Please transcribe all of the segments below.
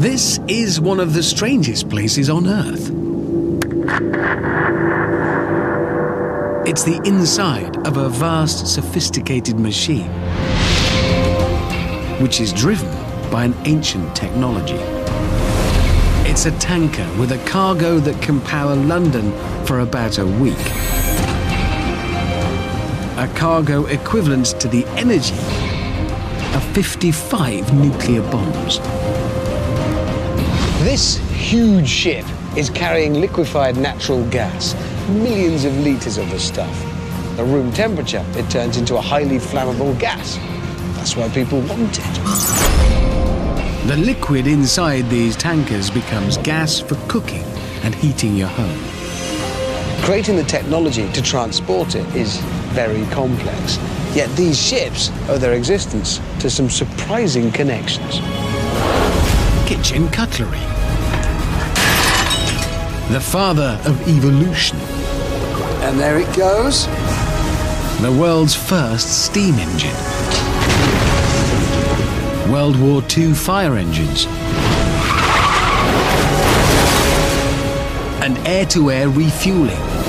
This is one of the strangest places on Earth. It's the inside of a vast, sophisticated machine, which is driven by an ancient technology. It's a tanker with a cargo that can power London for about a week. A cargo equivalent to the energy of 55 nuclear bombs. This huge ship is carrying liquefied natural gas, millions of litres of the stuff. At room temperature, it turns into a highly flammable gas. That's why people want it. The liquid inside these tankers becomes gas for cooking and heating your home. Creating the technology to transport it is very complex. Yet these ships owe their existence to some surprising connections. Kitchen cutlery. The father of evolution. And there it goes. The world's first steam engine. World War II fire engines. And air to air refueling.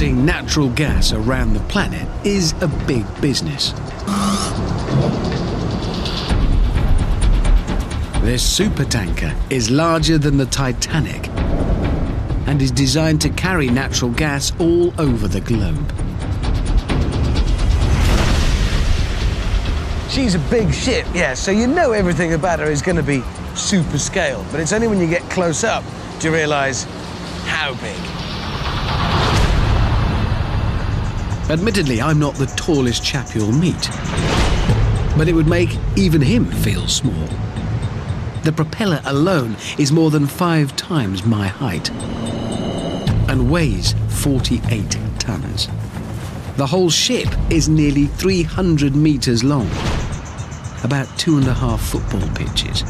Transporting natural gas around the planet is a big business. This supertanker is larger than the Titanic and is designed to carry natural gas all over the globe. She's a big ship, yeah, so you know everything about her is going to be super scale. But it's only when you get close up do you realise how big. Admittedly, I'm not the tallest chap you'll meet, but it would make even him feel small. The propeller alone is more than five times my height and weighs 48 tons. The whole ship is nearly 300 meters long, about two and a half football pitches,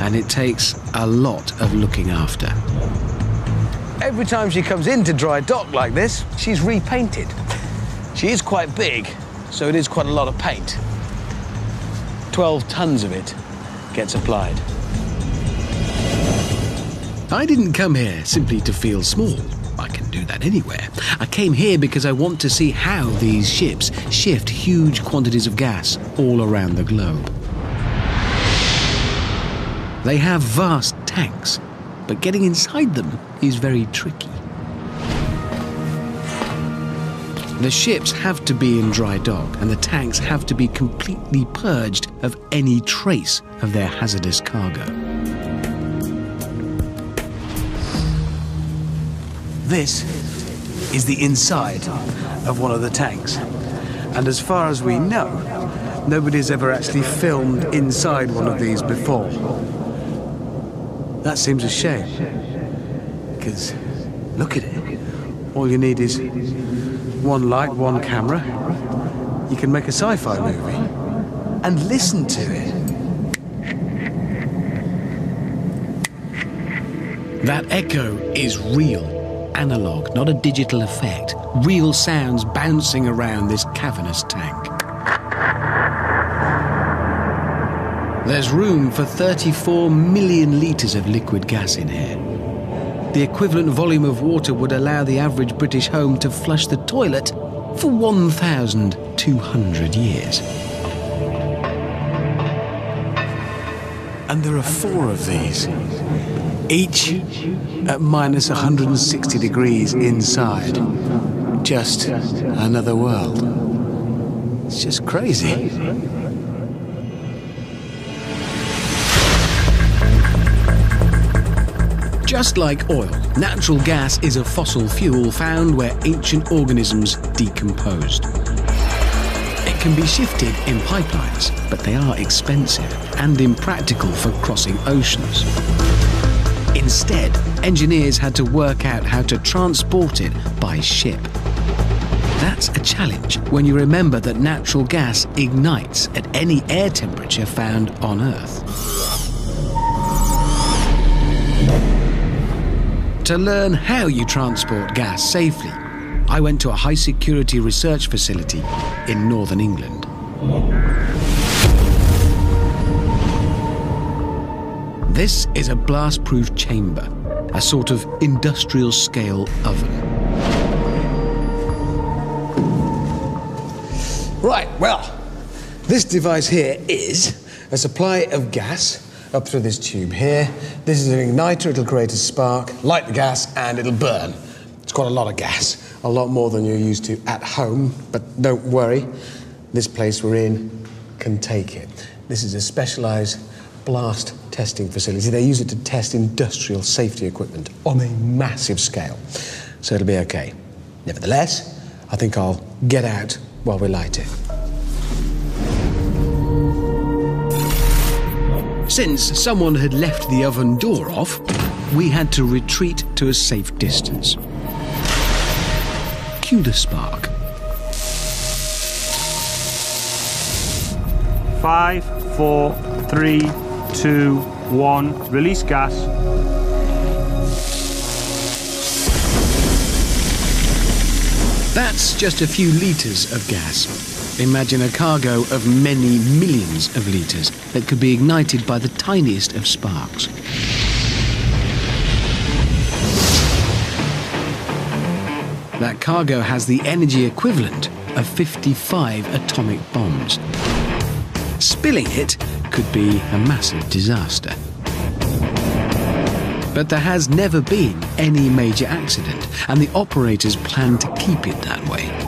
and it takes a lot of looking after. Every time she comes into dry dock like this, she's repainted. She is quite big, so it is quite a lot of paint. 12 tons of it gets applied. I didn't come here simply to feel small. I can do that anywhere. I came here because I want to see how these ships shift huge quantities of gas all around the globe. They have vast tanks, but getting inside them is very tricky. The ships have to be in dry dock, and the tanks have to be completely purged of any trace of their hazardous cargo. This is the inside of one of the tanks. And as far as we know, nobody's ever actually filmed inside one of these before. That seems a shame. Because look at it. All you need is one light, one camera. You can make a sci fi movie. And listen to it. That echo is real, analog, not a digital effect. Real sounds bouncing around this cavernous tank. There's room for 34 million litres of liquid gas in here. The equivalent volume of water would allow the average British home to flush the toilet for 1,200 years. And there are four of these, each at minus 160 degrees inside. Just another world. It's just crazy. Just like oil, natural gas is a fossil fuel found where ancient organisms decomposed. It can be shifted in pipelines, but they are expensive and impractical for crossing oceans. Instead, engineers had to work out how to transport it by ship. That's a challenge when you remember that natural gas ignites at any air temperature found on Earth. To learn how you transport gas safely, I went to a high security research facility in northern England. This is a blast proof chamber, a sort of industrial scale oven. Right, well, this device here is a supply of gas up through this tube here. This is an igniter, it'll create a spark, light the gas, and it'll burn. It's quite a lot of gas, a lot more than you're used to at home, but don't worry, this place we're in can take it. This is a specialized blast testing facility. They use it to test industrial safety equipment on a massive scale. So it'll be okay. Nevertheless, I think I'll get out while we light it. Since someone had left the oven door off, we had to retreat to a safe distance. Cue the spark. Five, four, three, two, one. Release gas. That's just a few litres of gas. Imagine a cargo of many millions of litres that could be ignited by the tiniest of sparks. That cargo has the energy equivalent of 55 atomic bombs. Spilling it could be a massive disaster. But there has never been any major accident, and the operators plan to keep it that way.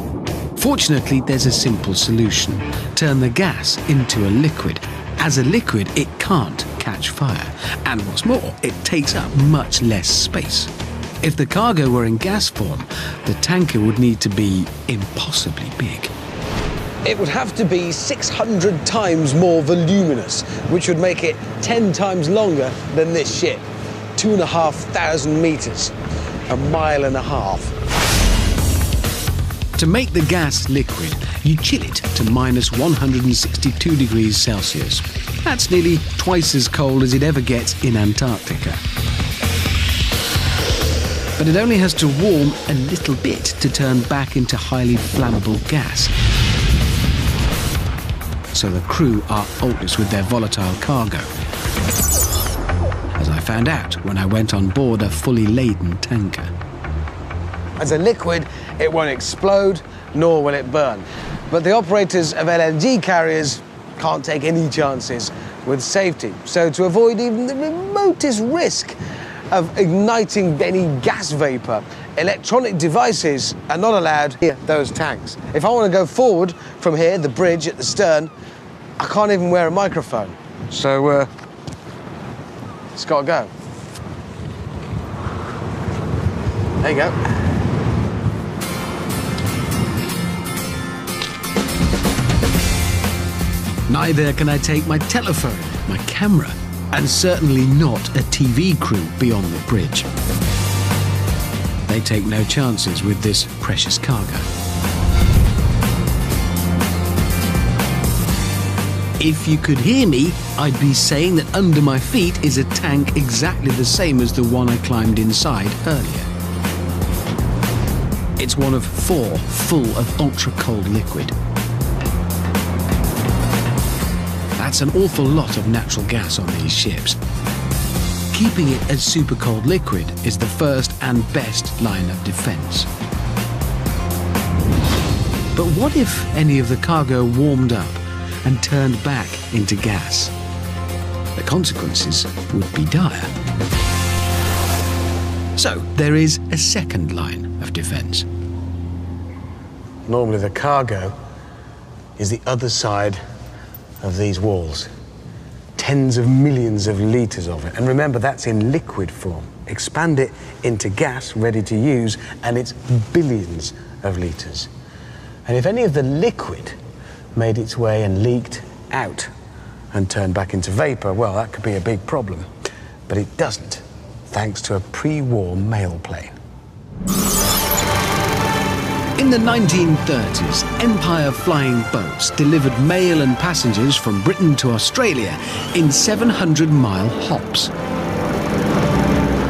Fortunately, there's a simple solution turn the gas into a liquid. As a liquid, it can't catch fire, and what's more, it takes up much less space. If the cargo were in gas form, the tanker would need to be impossibly big. It would have to be 600 times more voluminous, which would make it 10 times longer than this ship. Two and a half thousand meters, a mile and a half. To make the gas liquid, you chill it to minus 162 degrees Celsius. That's nearly twice as cold as it ever gets in Antarctica. But it only has to warm a little bit to turn back into highly flammable gas. So the crew are faultless with their volatile cargo. As I found out when I went on board a fully laden tanker. As a liquid, it won't explode, nor will it burn. But the operators of LNG carriers can't take any chances with safety. So to avoid even the remotest risk of igniting any gas vapor, electronic devices are not allowed near those tanks. If I want to go forward from here, the bridge at the stern, I can't even wear a microphone. So, uh, it's got to go. There you go. Neither can I take my telephone, my camera, and certainly not a TV crew beyond the bridge. They take no chances with this precious cargo. If you could hear me, I'd be saying that under my feet is a tank exactly the same as the one I climbed inside earlier. It's one of four full of ultra cold liquid. That's an awful lot of natural gas on these ships. Keeping it as super cold liquid is the first and best line of defense. But what if any of the cargo warmed up and turned back into gas? The consequences would be dire. So there is a second line of defense. Normally, the cargo is the other side of these walls. Tens of millions of litres of it. And remember, that's in liquid form. Expand it into gas ready to use, and it's billions of litres. And if any of the liquid made its way and leaked out and turned back into vapour, well, that could be a big problem. But it doesn't, thanks to a pre war mail plane. In the 1930s, Empire flying boats delivered mail and passengers from Britain to Australia in 700 mile hops.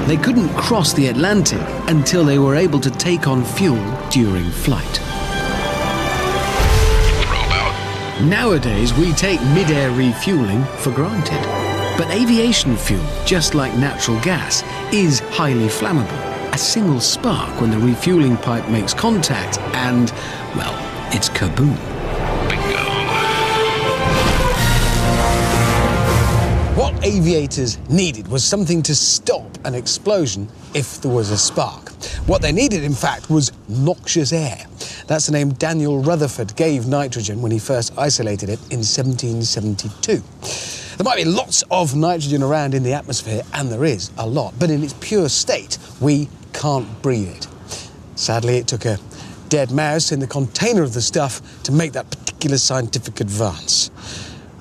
They couldn't cross the Atlantic until they were able to take on fuel during flight. Nowadays, we take mid-air refueling for granted. But aviation fuel, just like natural gas, is highly flammable. A single spark when the refueling pipe makes contact and, well, it's kaboom. Bingo. What aviators needed was something to stop an explosion if there was a spark. What they needed, in fact, was noxious air. That's the name Daniel Rutherford gave nitrogen when he first isolated it in 1772. There might be lots of nitrogen around in the atmosphere, and there is a lot, but in its pure state, we can't breathe it. Sadly, it took a dead mouse in the container of the stuff to make that particular scientific advance.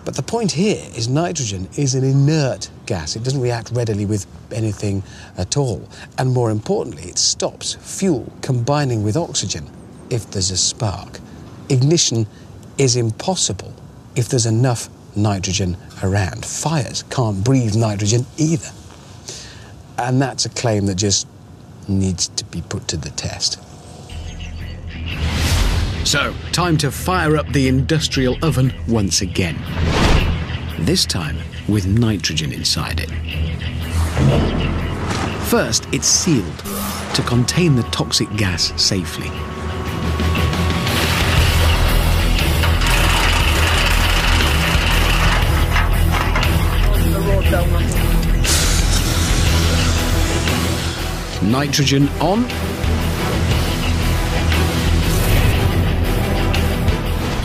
But the point here is nitrogen is an inert gas. It doesn't react readily with anything at all. And more importantly, it stops fuel combining with oxygen if there's a spark. Ignition is impossible if there's enough nitrogen around. Fires can't breathe nitrogen either. And that's a claim that just needs to be put to the test. So, time to fire up the industrial oven once again. This time with nitrogen inside it. First, it's sealed to contain the toxic gas safely. Nitrogen on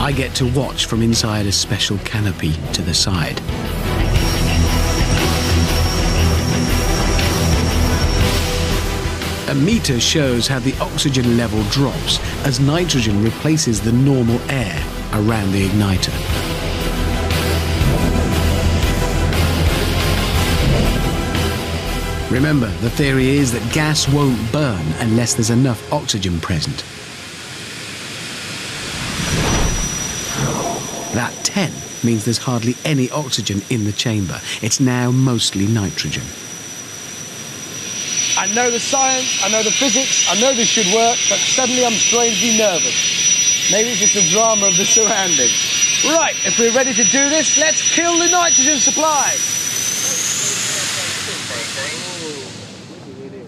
I get to watch from inside a special canopy to the side. A meter shows how the oxygen level drops as nitrogen replaces the normal air around the igniter. Remember, the theory is that gas won't burn unless there's enough oxygen present. That 10 means there's hardly any oxygen in the chamber. It's now mostly nitrogen. I know the science, I know the physics, I know this should work, but suddenly I'm strangely nervous. Maybe it's just the drama of the surroundings. Right, if we're ready to do this, let's kill the nitrogen supply.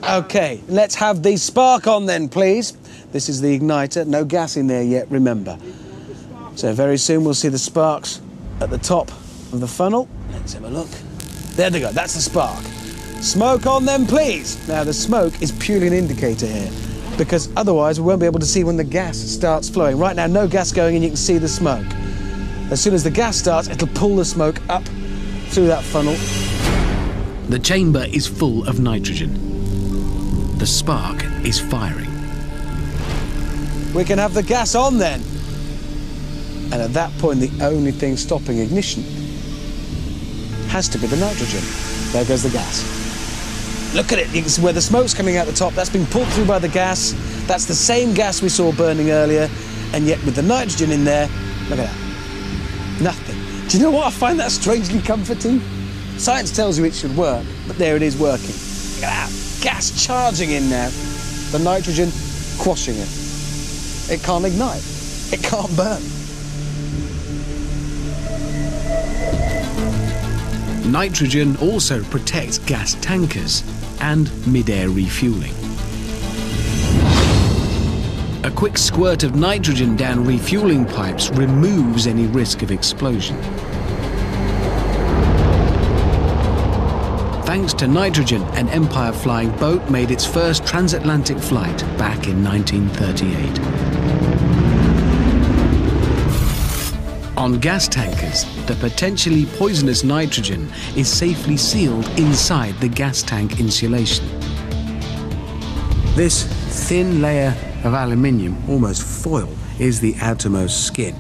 Okay, let's have the spark on then, please. This is the igniter, no gas in there yet, remember. So very soon we'll see the sparks at the top of the funnel. Let's have a look. There they go, that's the spark. Smoke on them, please. Now, the smoke is purely an indicator here because otherwise we won't be able to see when the gas starts flowing. Right now, no gas going in, you can see the smoke. As soon as the gas starts, it'll pull the smoke up through that funnel. The chamber is full of nitrogen. The spark is firing. We can have the gas on then. And at that point, the only thing stopping ignition has to be the nitrogen. There goes the gas. Look at it, see where the smoke's coming out the top. That's been pulled through by the gas. That's the same gas we saw burning earlier. And yet with the nitrogen in there, look at that. Nothing. Do you know what? I find that strangely comforting. Science tells you it should work, but there it is working. That. Gas charging in there. The nitrogen quashing it. It can't ignite. It can't burn. Nitrogen also protects gas tankers and mid-air refueling. A quick squirt of nitrogen down refueling pipes removes any risk of explosion. Thanks to nitrogen, an Empire flying boat made its first transatlantic flight back in 1938. On gas tankers, the potentially poisonous nitrogen is safely sealed inside the gas tank insulation. This thin layer of aluminium, almost foil, is the outermost skin.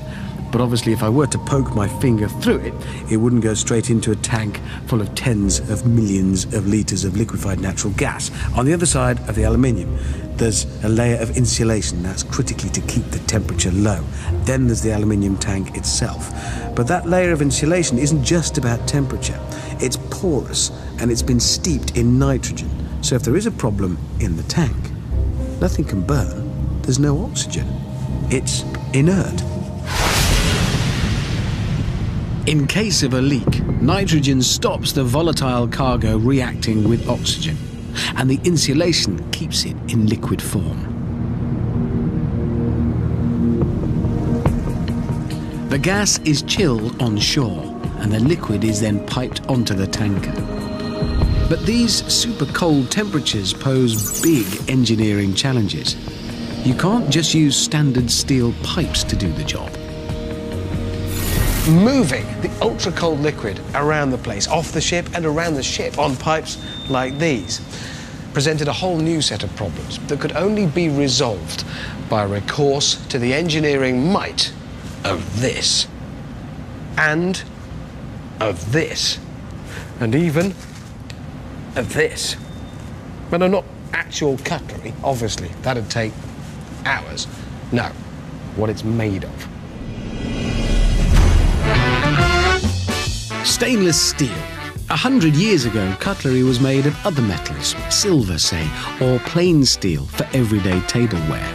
But obviously, if I were to poke my finger through it, it wouldn't go straight into a tank full of tens of millions of litres of liquefied natural gas. On the other side of the aluminium, there's a layer of insulation that's critically to keep the temperature low. Then there's the aluminium tank itself. But that layer of insulation isn't just about temperature, it's porous and it's been steeped in nitrogen. So if there is a problem in the tank, nothing can burn, there's no oxygen. It's inert. In case of a leak, nitrogen stops the volatile cargo reacting with oxygen, and the insulation keeps it in liquid form. The gas is chilled on shore, and the liquid is then piped onto the tanker. But these super cold temperatures pose big engineering challenges. You can't just use standard steel pipes to do the job moving the ultra cold liquid around the place, off the ship and around the ship on pipes like these, presented a whole new set of problems that could only be resolved by recourse to the engineering might of this, and of this, and even of this. But no, not actual cutlery, obviously. That'd take hours. No, what it's made of. Stainless steel. A hundred years ago, cutlery was made of other metals, silver, say, or plain steel for everyday tableware.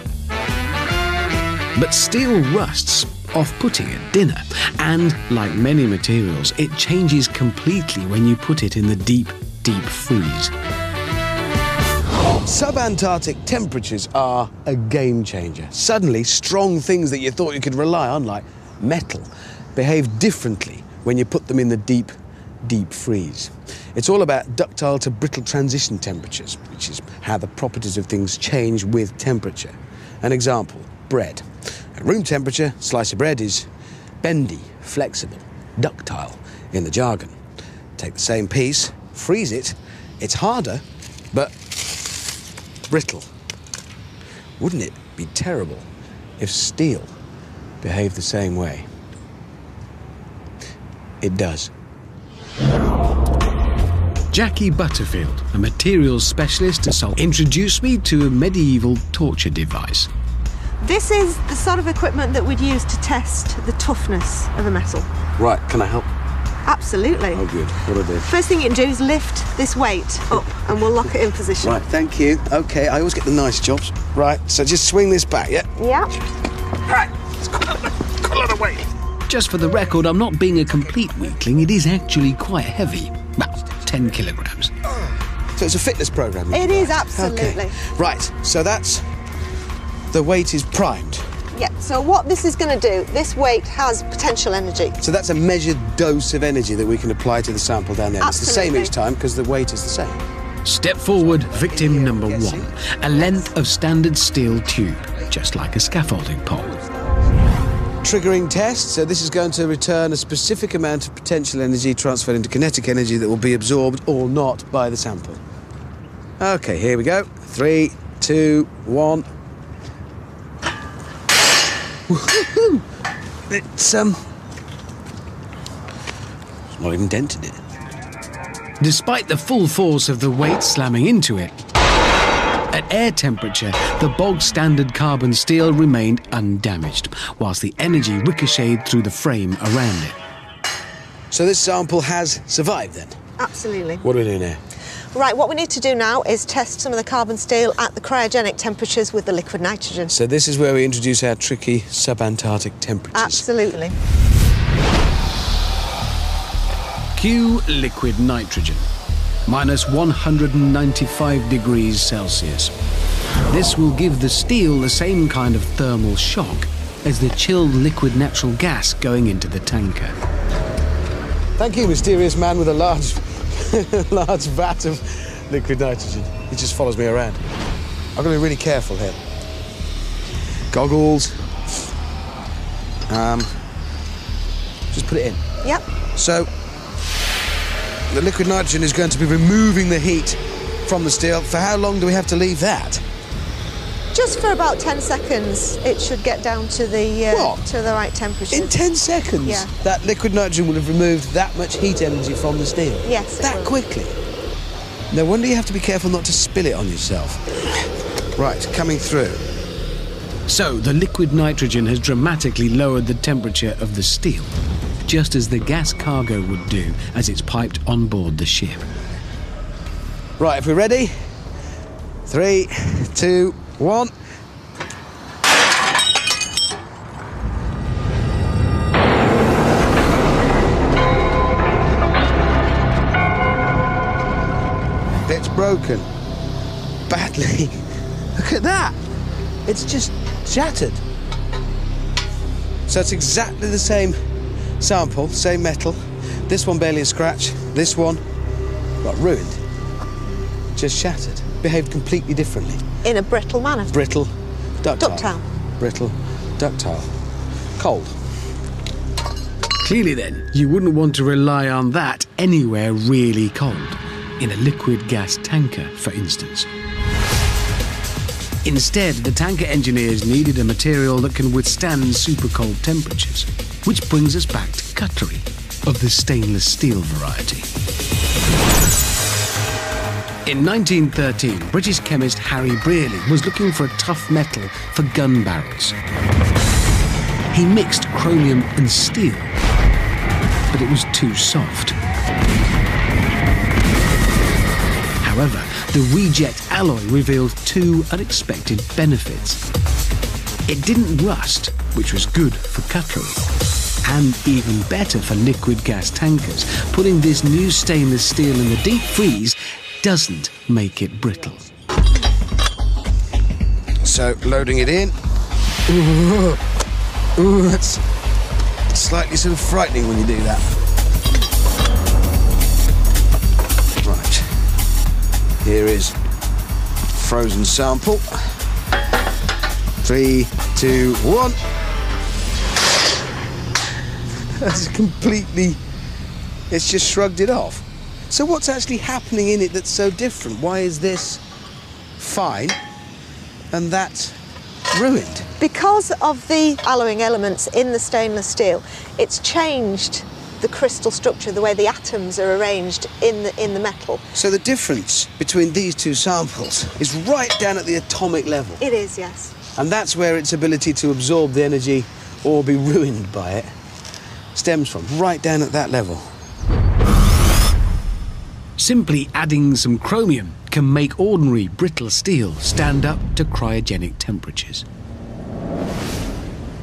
But steel rusts, off putting at dinner, and like many materials, it changes completely when you put it in the deep, deep freeze. Subantarctic temperatures are a game changer. Suddenly, strong things that you thought you could rely on, like metal, behave differently when you put them in the deep, deep freeze. It's all about ductile to brittle transition temperatures, which is how the properties of things change with temperature. An example bread. At room temperature, slice of bread is bendy, flexible, ductile in the jargon. Take the same piece, freeze it, it's harder, but brittle. Wouldn't it be terrible if steel behaved the same way? It does. Jackie Butterfield, a materials specialist at Sol, introduced me to a medieval torture device. This is the sort of equipment that we'd use to test the toughness of a metal. Right, can I help? Absolutely. Oh, good. What are they? First thing you can do is lift this weight up and we'll lock it in position. Right, thank you. Okay, I always get the nice jobs. Right, so just swing this back, yeah? Yeah. Right, it's got a, got a lot of weight. Just for the record, I'm not being a complete weakling. It is actually quite heavy. Well, 10 kilograms. So it's a fitness program. It is, absolutely. Okay. Right, so that's the weight is primed. Yeah, so what this is going to do, this weight has potential energy. So that's a measured dose of energy that we can apply to the sample down there. It's the same each time because the weight is the same. Step forward, victim number one. A length of standard steel tube, just like a scaffolding pole. Triggering test. So this is going to return a specific amount of potential energy transferred into kinetic energy that will be absorbed or not by the sample. Okay, here we go. Three, two, one. It's um. It's not even dented it. Despite the full force of the weight slamming into it, at air temperature, the bog standard carbon steel remained undamaged, whilst the energy ricocheted through the frame around it. So this sample has survived then. Absolutely. What are we doing here? Right, what we need to do now is test some of the carbon steel at the cryogenic temperatures with the liquid nitrogen. So this is where we introduce our tricky subantarctic temperatures. Absolutely. Cue liquid nitrogen, minus 195 degrees Celsius. This will give the steel the same kind of thermal shock as the chilled liquid natural gas going into the tanker. Thank you, mysterious man with a large, large vat of liquid nitrogen. He just follows me around. I've got to be really careful here. Goggles. Um, just put it in. Yep. So, the liquid nitrogen is going to be removing the heat from the steel. For how long do we have to leave that? Just for about 10 seconds, it should get down to the uh, to the right temperature. In 10 seconds, Yeah. that liquid nitrogen will have removed that much heat energy from the steel. Yes, it That will. quickly. No wonder you have to be careful not to spill it on yourself. Right, coming through. So the liquid nitrogen has dramatically lowered the temperature of the steel, just as the gas cargo would do as it's piped on board the ship. Right, if we're ready, three, two, one. It's broken. Badly. Look at that. It's just shattered. So it's exactly the same sample, same metal. This one barely a scratch. This one, got ruined just shattered, behaved completely differently. in a brittle manner. Brittle, ductile. Ductile. Brittle, ductile. Cold. Clearly, then, you wouldn't want to rely on that anywhere really cold, in a liquid gas tanker, for instance. Instead, the tanker engineers needed a material that can withstand super cold temperatures, which brings us back to cutlery of the stainless steel variety. In 1913, British chemist Harry Brearley was looking for a tough metal for gun barrels. He mixed chromium and steel, but it was too soft. However, the reject alloy revealed two unexpected benefits. It didn't rust, which was good for cutlery, and even better for liquid gas tankers. Putting this new stainless steel in the deep freeze doesn't make it brittle. So, loading it in. Ooh, ooh, that's slightly sort of frightening when you do that. Right. Here is frozen sample. Three, two, one. That's completely. It's just shrugged it off. So, what's actually happening in it that's so different? Why is this fine and that's ruined? Because of the alloying elements in the stainless steel, it's changed the crystal structure, the way the atoms are arranged in the, in the metal. So the difference between these two samples is right down at the atomic level. It is, yes. And that's where its ability to absorb the energy or be ruined by it stems from, right down at that level. Simply adding some chromium can make ordinary brittle steel stand up to cryogenic temperatures.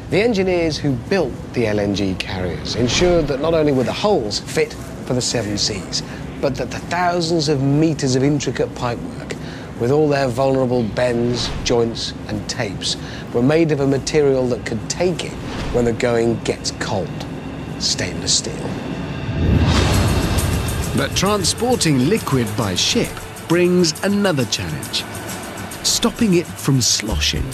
The engineers who built the LNG carriers ensured that not only were the hulls fit for the seven seas, but that the thousands of metres of intricate pipework, with all their vulnerable bends, joints, and tapes, were made of a material that could take it when the going gets cold stainless steel. But transporting liquid by ship brings another challenge stopping it from sloshing.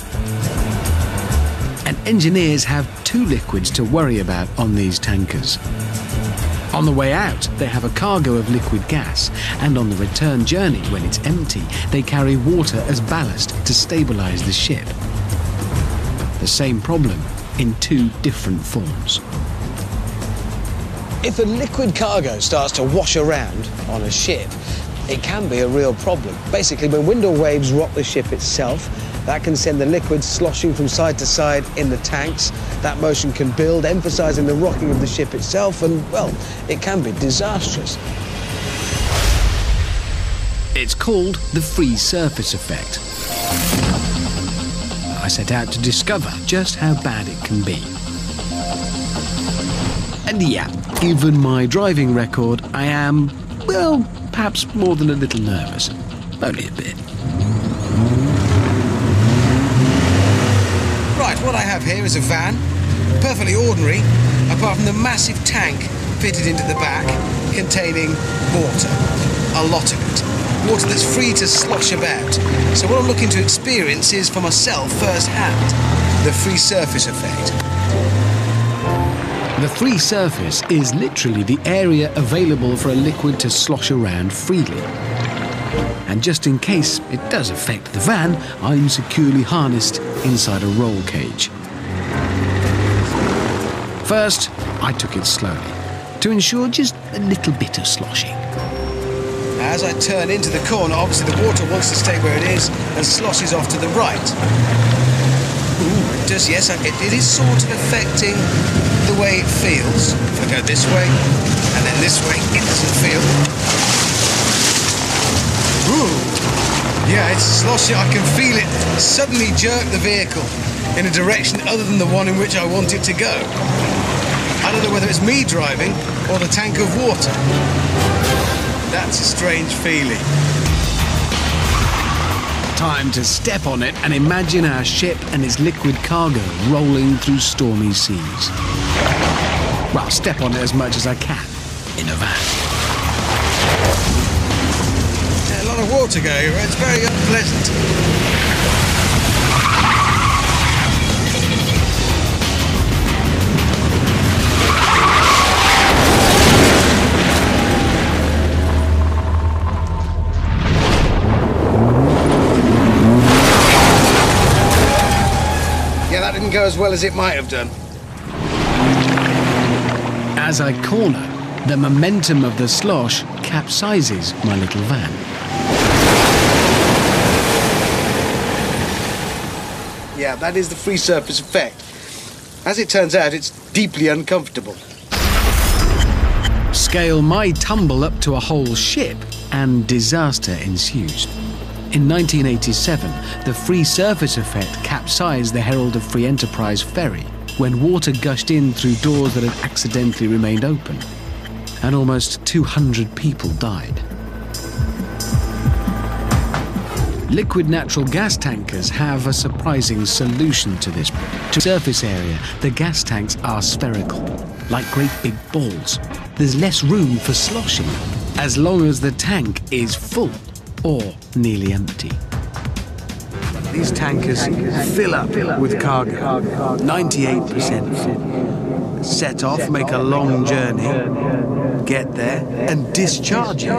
And engineers have two liquids to worry about on these tankers. On the way out, they have a cargo of liquid gas, and on the return journey, when it's empty, they carry water as ballast to stabilize the ship. The same problem in two different forms. If a liquid cargo starts to wash around on a ship, it can be a real problem. Basically, when wind or waves rock the ship itself, that can send the liquid sloshing from side to side in the tanks. That motion can build, emphasizing the rocking of the ship itself, and, well, it can be disastrous. It's called the free surface effect. I set out to discover just how bad it can be. And yeah, given my driving record, I am, well, perhaps more than a little nervous. Only a bit. Right, what I have here is a van, perfectly ordinary, apart from the massive tank fitted into the back, containing water. A lot of it. Water that's free to slosh about. So what I'm looking to experience is for myself firsthand, the free surface effect. The free surface is literally the area available for a liquid to slosh around freely. and just in case it does affect the van, I'm securely harnessed inside a roll cage. First, I took it slowly to ensure just a little bit of sloshing. As I turn into the corner, obviously the water wants to stay where it is and sloshes off to the right. Does, yes, it, it is sort of affecting the way it feels. If I go this way and then this way, it doesn't feel. Ooh, yeah, it's sloshing. I can feel it suddenly jerk the vehicle in a direction other than the one in which I want it to go. I don't know whether it's me driving or the tank of water. That's a strange feeling. Time to step on it and imagine our ship and its liquid cargo rolling through stormy seas. Well, step on it as much as I can in a van. A lot of water going. It's very unpleasant. Didn't go as well as it might have done. As I corner, the momentum of the slosh capsizes my little van. Yeah, that is the free surface effect. As it turns out, it's deeply uncomfortable. Scale my tumble up to a whole ship, and disaster ensues. In 1987, the free surface effect capsized the Herald of Free Enterprise ferry when water gushed in through doors that had accidentally remained open, and almost 200 people died. Liquid natural gas tankers have a surprising solution to this. To surface area, the gas tanks are spherical, like great big balls. There's less room for sloshing, as long as the tank is full or nearly empty. These tankers fill up with cargo, 98% Set off, make a long journey, get there, and discharge it,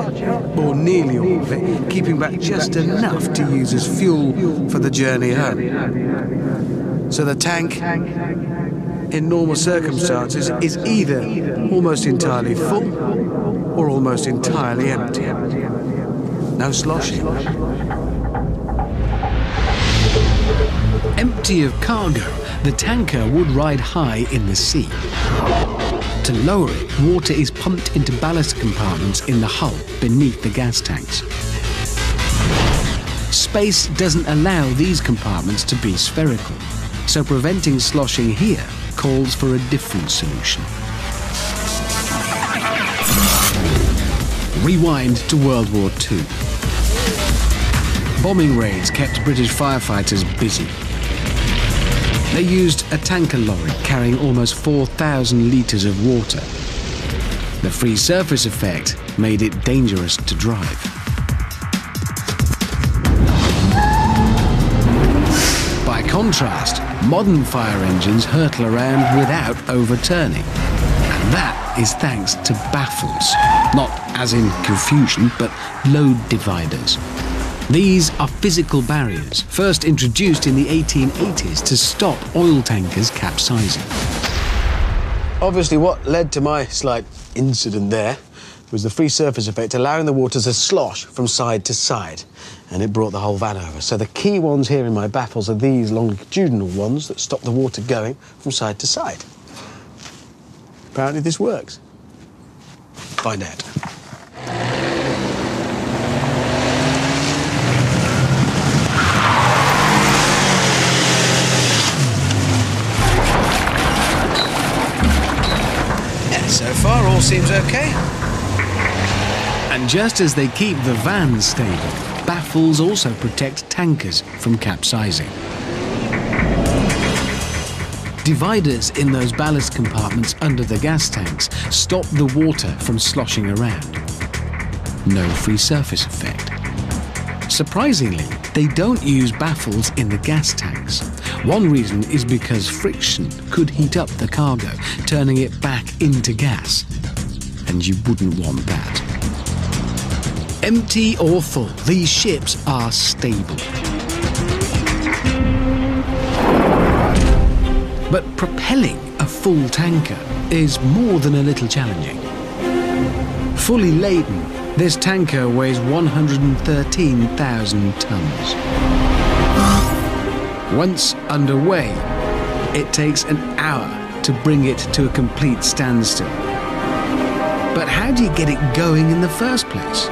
or nearly all of it, keeping back just enough to use as fuel for the journey home. So the tank, in normal circumstances, is either almost entirely full or almost entirely empty. No sloshing. Empty of cargo, the tanker would ride high in the sea. To lower it, water is pumped into ballast compartments in the hull beneath the gas tanks. Space doesn't allow these compartments to be spherical, so preventing sloshing here calls for a different solution. Rewind to World War II. Bombing raids kept British firefighters busy. They used a tanker lorry carrying almost 4,000 litres of water. The free surface effect made it dangerous to drive. By contrast, modern fire engines hurtle around without overturning. And that is thanks to baffles. Not as in confusion, but load dividers. These are physical barriers, first introduced in the 1880s to stop oil tankers capsizing. Obviously, what led to my slight incident there was the free surface effect, allowing the water to slosh from side to side, and it brought the whole van over. So the key ones here in my baffles are these longitudinal ones that stop the water going from side to side. Apparently, this works. Find out. So far, all seems okay. And just as they keep the van stable, baffles also protect tankers from capsizing. Dividers in those ballast compartments under the gas tanks stop the water from sloshing around. No free surface effect. Surprisingly, they don't use baffles in the gas tanks. One reason is because friction could heat up the cargo, turning it back into gas. And you wouldn't want that. Empty or full, these ships are stable. But propelling a full tanker is more than a little challenging. Fully laden, this tanker weighs 113,000 tons. Once underway, it takes an hour to bring it to a complete standstill. But how do you get it going in the first place?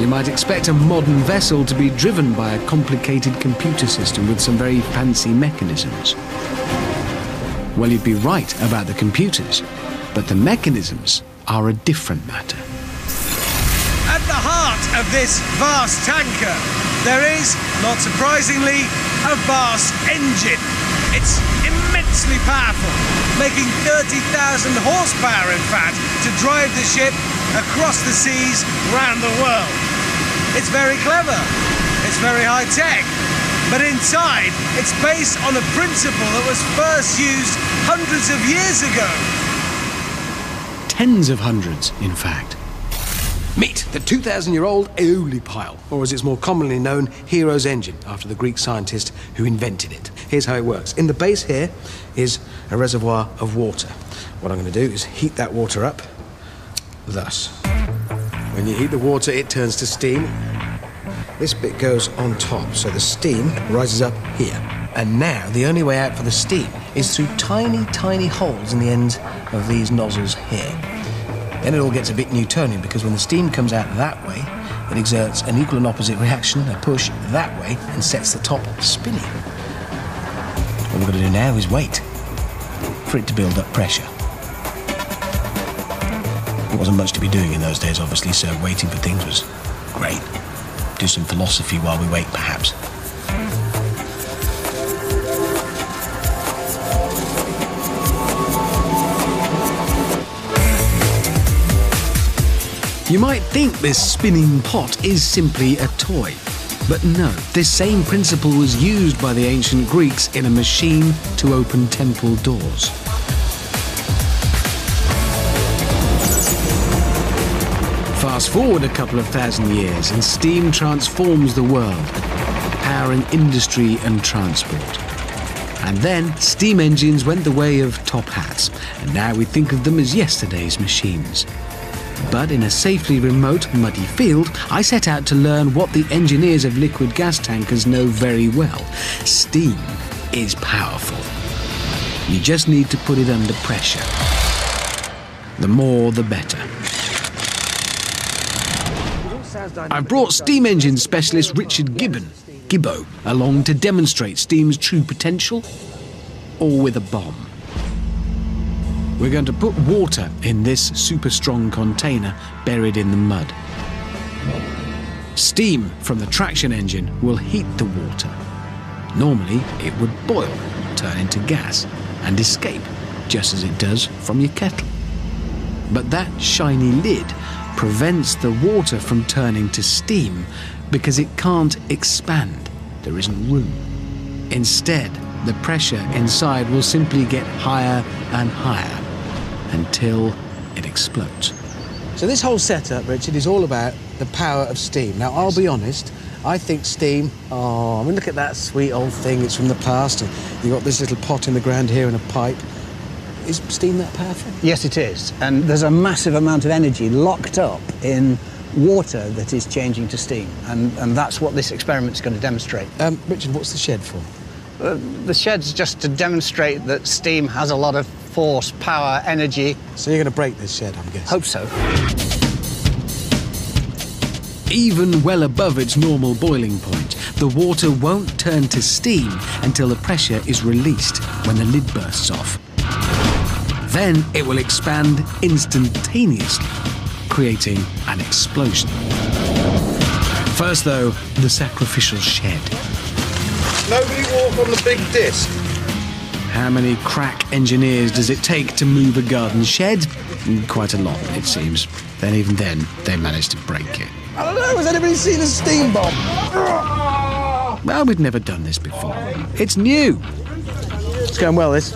You might expect a modern vessel to be driven by a complicated computer system with some very fancy mechanisms. Well, you'd be right about the computers, but the mechanisms are a different matter. At the heart of this vast tanker, there is, not surprisingly, a vast engine. It's immensely powerful, making 30,000 horsepower, in fact, to drive the ship across the seas round the world. It's very clever. It's very high tech. But inside, it's based on a principle that was first used hundreds of years ago. Tens of hundreds, in fact. Meet the 2,000 year old Aeolipile, or as it's more commonly known, Hero's engine, after the Greek scientist who invented it. Here's how it works. In the base here is a reservoir of water. What I'm going to do is heat that water up, thus. When you heat the water, it turns to steam. This bit goes on top, so the steam rises up here. And now, the only way out for the steam is through tiny, tiny holes in the ends of these nozzles here. Then it all gets a bit Newtonian because when the steam comes out that way, it exerts an equal and opposite reaction, a push that way, and sets the top spinning. What we've got to do now is wait for it to build up pressure. There wasn't much to be doing in those days, obviously, so waiting for things was great. Do some philosophy while we wait, perhaps. You might think this spinning pot is simply a toy. But no, this same principle was used by the ancient Greeks in a machine to open temple doors. Fast forward a couple of thousand years and steam transforms the world, powering industry and transport. And then steam engines went the way of top hats, and now we think of them as yesterday's machines. But in a safely remote, muddy field, I set out to learn what the engineers of liquid gas tankers know very well. Steam is powerful. You just need to put it under pressure. The more, the better. I've brought steam engine specialist Richard Gibbon, Gibbo, along to demonstrate steam's true potential, or with a bomb. We're going to put water in this super strong container buried in the mud. Steam from the traction engine will heat the water. Normally, it would boil, turn into gas, and escape, just as it does from your kettle. But that shiny lid prevents the water from turning to steam because it can't expand. There isn't room. Instead, the pressure inside will simply get higher and higher until it explodes. So this whole setup, Richard, is all about the power of steam. Now, I'll be honest, I think steam, oh, I mean, look at that sweet old thing. It's from the past. And you've got this little pot in the ground here and a pipe. Is steam that powerful? Yes, it is. And there's a massive amount of energy locked up in water that is changing to steam. And, and that's what this experiment's going to demonstrate. Um, Richard, what's the shed for? Uh, the shed's just to demonstrate that steam has a lot of force, power, energy. So you're going to break this shed, I'm guessing? Hope so. Even well above its normal boiling point, the water won't turn to steam until the pressure is released when the lid bursts off. Then it will expand instantaneously, creating an explosion. First, though, the sacrificial shed. Nobody walk on the big disc. How many crack engineers does it take to move a garden shed? Quite a lot, it seems. Then, even then, they managed to break it. I don't know, has anybody seen a steam bomb? Well, we've never done this before. It's new. It's going well, this.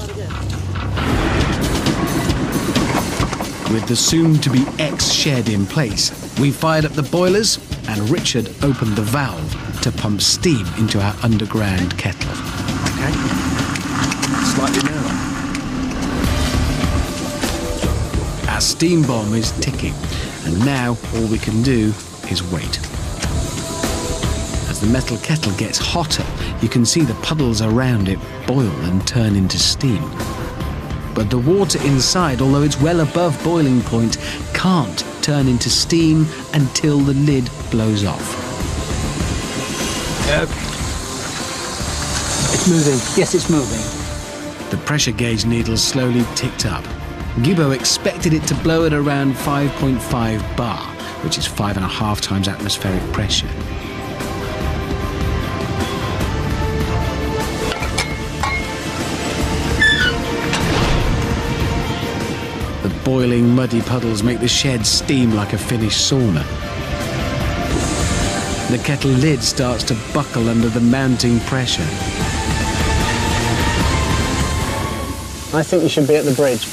With the soon-to-be X-shed in place, we fired up the boilers and Richard opened the valve to pump steam into our underground kettle. Slightly lower. Our steam bomb is ticking, and now all we can do is wait. As the metal kettle gets hotter, you can see the puddles around it boil and turn into steam. But the water inside, although it's well above boiling point, can't turn into steam until the lid blows off. Okay. It's moving. Yes, it's moving. Pressure gauge needle slowly ticked up. Gibbo expected it to blow at around 5.5 bar, which is five and a half times atmospheric pressure. The boiling, muddy puddles make the shed steam like a Finnish sauna. The kettle lid starts to buckle under the mounting pressure. I think you should be at the bridge.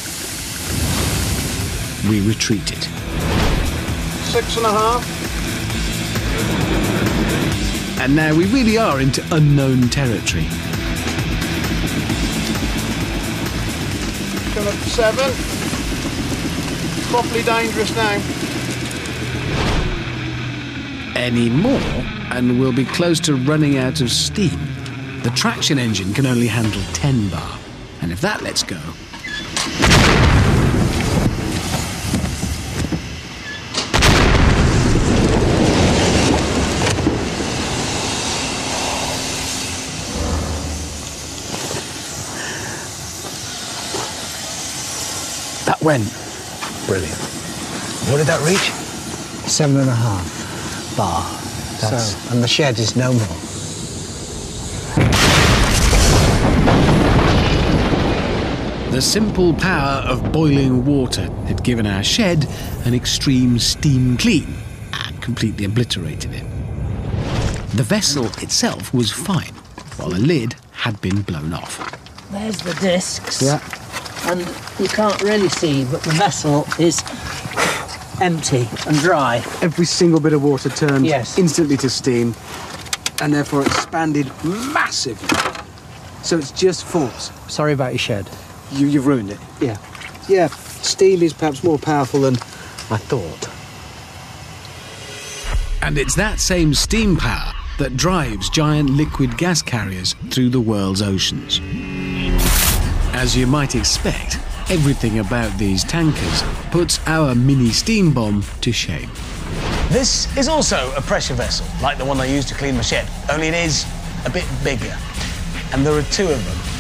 We retreated. Six and a half. And now we really are into unknown territory. Come up to seven. Properly dangerous now. Any more, and we'll be close to running out of steam. The traction engine can only handle 10 bar, and if that lets go, That went. Brilliant. What did that reach? Seven and a half ah, bar. That's- So, and the shed is no more. The simple power of boiling water had given our shed an extreme steam clean and completely obliterated it. The vessel itself was fine, while the lid had been blown off. There's the discs. Yeah. And you can't really see, but the vessel is empty and dry. Every single bit of water turned Yes. instantly to steam and therefore expanded massively. So it's just force. Sorry about your shed. You, you've ruined it. Yeah. Yeah, steam is perhaps more powerful than I thought. And it's that same steam power that drives giant liquid gas carriers through the world's oceans. As you might expect, everything about these tankers puts our mini steam bomb to shame. This is also a pressure vessel, like the one I used to clean my shed, only it is a bit bigger. And there are two of them.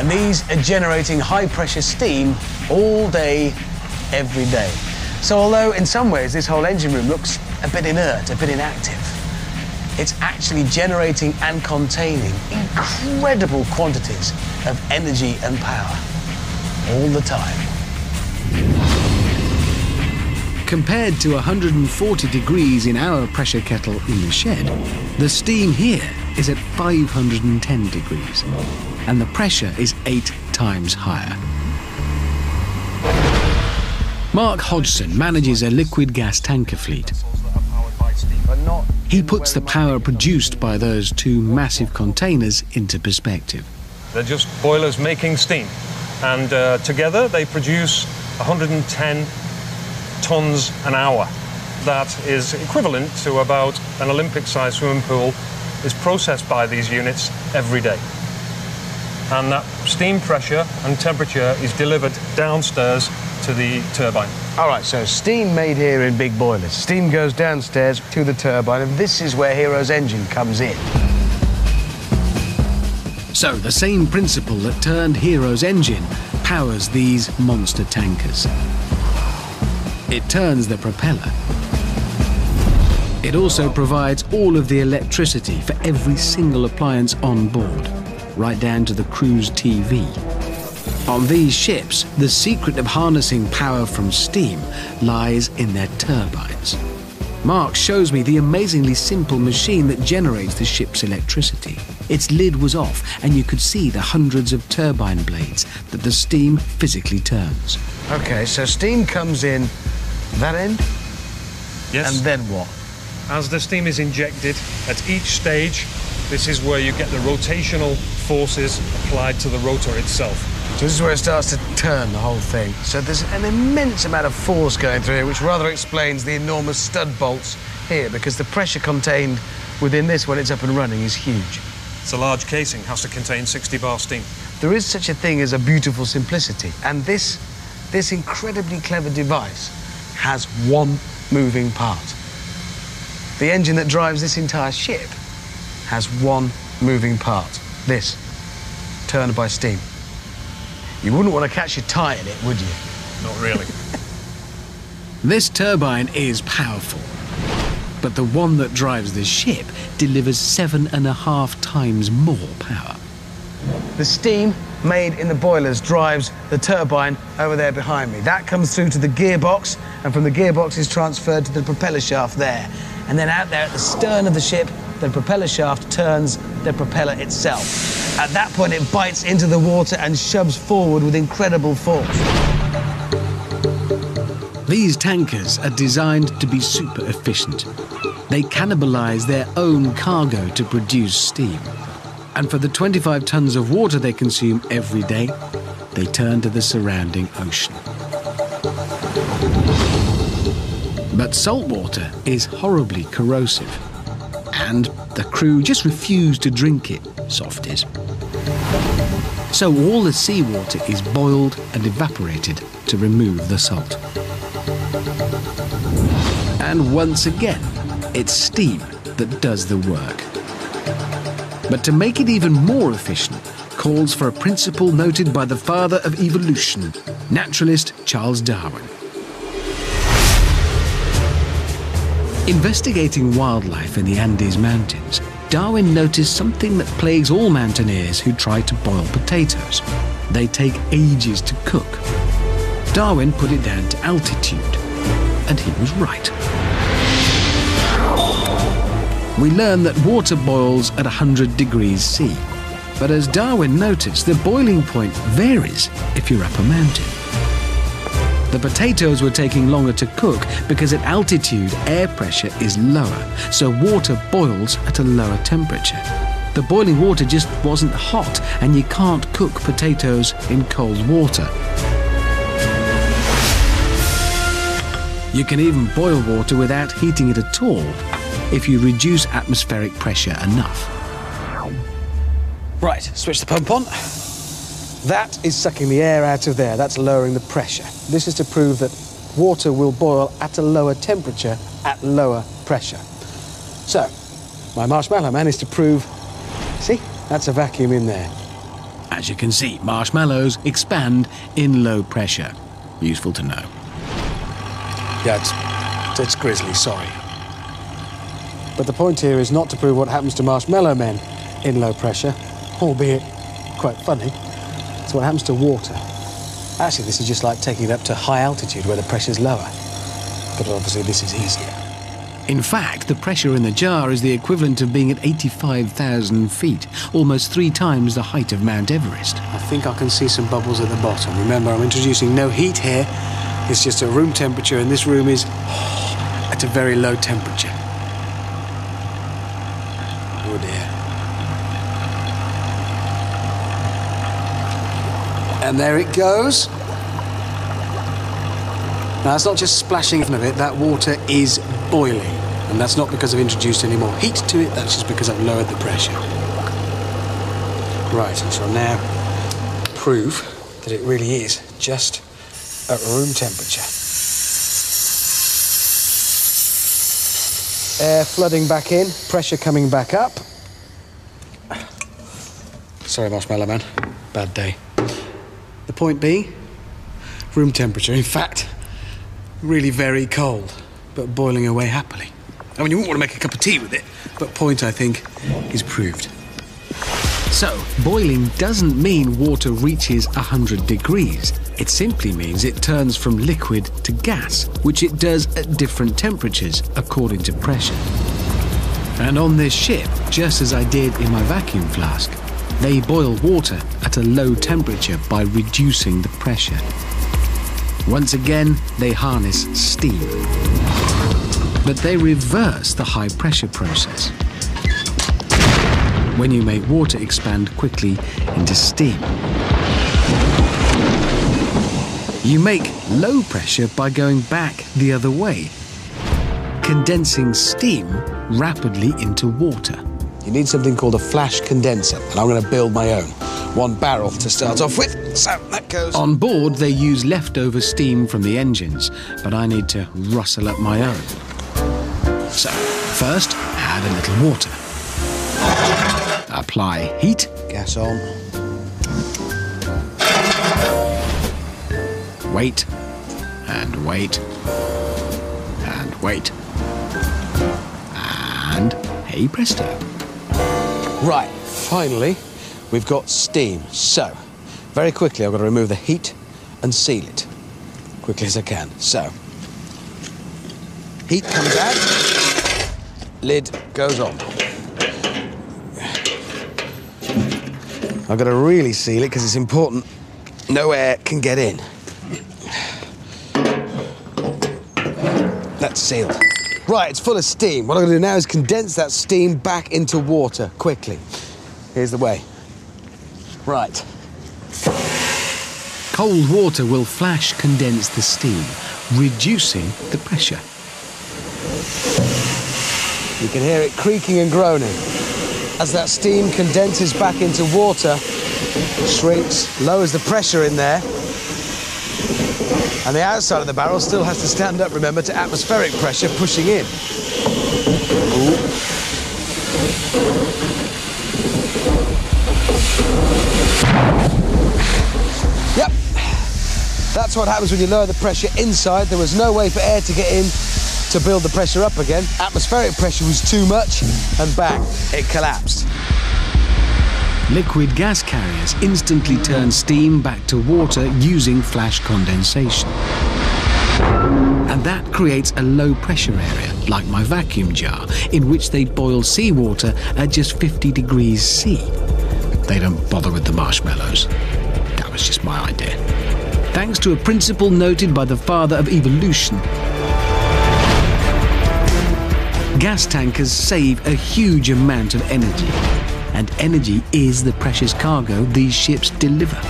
And these are generating high pressure steam all day, every day. So although in some ways this whole engine room looks a bit inert, a bit inactive, it's actually generating and containing incredible quantities of energy and power all the time. Compared to 140 degrees in our pressure kettle in the shed, the steam here is at 510 degrees, and the pressure is eight times higher. Mark Hodgson manages a liquid gas tanker fleet. He puts the power produced by those two massive containers into perspective. They're just boilers making steam. And uh, together they produce 110 tons an hour. That is equivalent to about an Olympic sized swimming pool is processed by these units every day. And that steam pressure and temperature is delivered downstairs to the turbine. All right, so steam made here in big boilers. Steam goes downstairs to the turbine, and this is where Hero's engine comes in. So, the same principle that turned Hero's engine powers these monster tankers. It turns the propeller. It also provides all of the electricity for every single appliance on board, right down to the crew's TV. On these ships, the secret of harnessing power from steam lies in their turbines. Mark shows me the amazingly simple machine that generates the ship's electricity. Its lid was off, and you could see the hundreds of turbine blades that the steam physically turns. Okay, so steam comes in that end, Yes. and then what? As the steam is injected at each stage, this is where you get the rotational forces applied to the rotor itself. So this is where it starts to turn the whole thing. So there's an immense amount of force going through here, which rather explains the enormous stud bolts here, because the pressure contained within this when it's up and running is huge. It's a large casing, has to contain 60 bar steam. There is such a thing as a beautiful simplicity, and this, this incredibly clever device has one moving part. The engine that drives this entire ship has one moving part. This, turned by steam. You wouldn't want to catch your tie in it, would you? Not really. This turbine is powerful, but the one that drives the ship delivers seven and a half times more power. The steam made in the boilers drives the turbine over there behind me. That comes through to the gearbox, and from the gearbox is transferred to the propeller shaft there. And then out there at the stern of the ship, the propeller shaft turns the propeller itself. At that point, it bites into the water and shoves forward with incredible force. These tankers are designed to be super efficient. They cannibalize their own cargo to produce steam. And for the 25 tons of water they consume every day, they turn to the surrounding ocean. But salt water is horribly corrosive, and the crew just refuse to drink it, softies. So all the seawater is boiled and evaporated to remove the salt. And once again, it's steam that does the work. But to make it even more efficient, calls for a principle noted by the father of evolution, naturalist Charles Darwin. Investigating wildlife in the Andes Mountains, Darwin noticed something that plagues all mountaineers who try to boil potatoes. They take ages to cook. Darwin put it down to altitude, and he was right. We learn that water boils at 100 degrees C. But as Darwin noticed, the boiling point varies if you're up a mountain. The potatoes were taking longer to cook because at altitude air pressure is lower, so water boils at a lower temperature. The boiling water just wasn't hot, and you can't cook potatoes in cold water. You can even boil water without heating it at all if you reduce atmospheric pressure enough. Right, switch the pump on. That is sucking the air out of there. That's lowering the pressure. This is to prove that water will boil at a lower temperature at lower pressure. So, my marshmallow man is to prove. See, that's a vacuum in there. As you can see, marshmallows expand in low pressure. Useful to know. Yeah, it's, it's grisly, sorry. But the point here is not to prove what happens to marshmallow men in low pressure, albeit quite funny. It's what happens to water. Actually, this is just like taking it up to high altitude where the pressure's lower. But obviously, this is easier. In fact, the pressure in the jar is the equivalent of being at 85,000 feet, almost three times the height of Mount Everest. I think I can see some bubbles at the bottom. Remember, I'm introducing no heat here. It's just a room temperature, and this room is at a very low temperature. Oh dear. And there it goes. Now, it's not just splashing in of it, that water is boiling. And that's not because I've introduced any more heat to it, that's just because I've lowered the pressure. Right, I shall now prove that it really is just at room temperature. Air flooding back in, pressure coming back up. Sorry, Marshmallow Man. Bad day. Point B, room temperature. In fact, really very cold, but boiling away happily. I mean, you wouldn't want to make a cup of tea with it, but point, I think, is proved. So, boiling doesn't mean water reaches 100 degrees. It simply means it turns from liquid to gas, which it does at different temperatures according to pressure. And on this ship, just as I did in my vacuum flask, they boil water at a low temperature by reducing the pressure. Once again, they harness steam. But they reverse the high pressure process. When you make water expand quickly into steam. You make low pressure by going back the other way, condensing steam rapidly into water. You need something called a flash condenser, and I'm going to build my own. One barrel to start off with, so that goes. On board, they use leftover steam from the engines, but I need to rustle up my own. So, first, add a little water. Apply heat. Gas on. Wait, and wait, and wait. And hey presto. Right, finally, we've got steam. So, very quickly, I've got to remove the heat and seal it. Quickly as I can. So, heat comes out, lid goes on. I've got to really seal it because it's important no air can get in. That's sealed. Right, it's full of steam. What I'm going to do now is condense that steam back into water quickly. Here's the way. Right. Cold water will flash condense the steam, reducing the pressure. You can hear it creaking and groaning. As that steam condenses back into water, shrinks, lowers the pressure in there, and the outside of the barrel still has to stand up, remember, to atmospheric pressure pushing in. Yep. That's what happens when you lower the pressure inside. There was no way for air to get in to build the pressure up again. Atmospheric pressure was too much, and bang, it collapsed. Liquid gas instantly turn steam back to water using flash condensation. And that creates a low pressure area, like my vacuum jar, in which they boil seawater at just 50 degrees C. They don't bother with the marshmallows. That was just my idea. Thanks to a principle noted by the father of evolution, gas tankers save a huge amount of energy and energy is the precious cargo these ships deliver.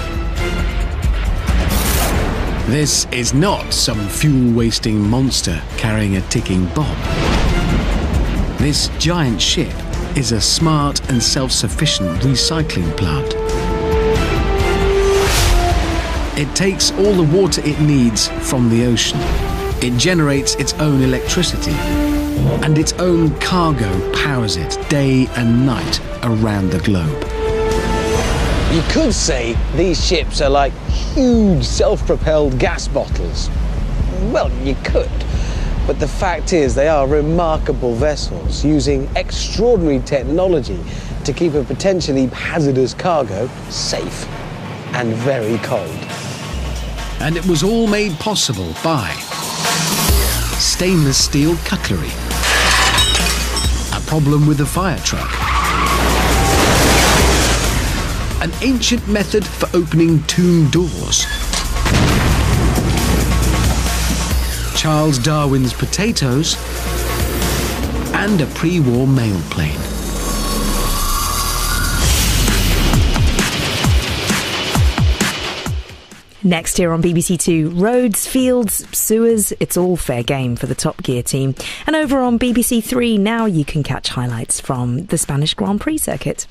This is not some fuel wasting monster carrying a ticking bomb. This giant ship is a smart and self sufficient recycling plant. It takes all the water it needs from the ocean. It generates its own electricity and its own cargo powers it day and night around the globe. You could say these ships are like huge self propelled gas bottles. Well, you could. But the fact is, they are remarkable vessels using extraordinary technology to keep a potentially hazardous cargo safe and very cold. And it was all made possible by stainless steel cutlery, a problem with the fire truck, an ancient method for opening tomb doors, Charles Darwin's potatoes, and a pre-war mail plane. Next here on BBC Two, roads, fields, sewers, it's all fair game for the Top Gear team. And over on BBC Three, now you can catch highlights from the Spanish Grand Prix circuit.